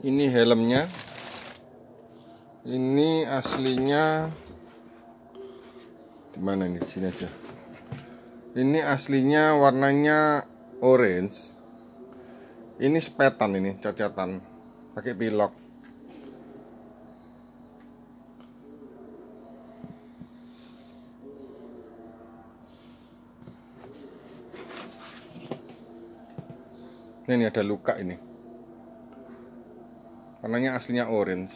ini helmnya. Ini aslinya di mana ini? Sini aja. Ini aslinya warnanya orange. Ini sepetan ini cacatan. Pakai pilok. Ini ada luka ini warnanya aslinya orange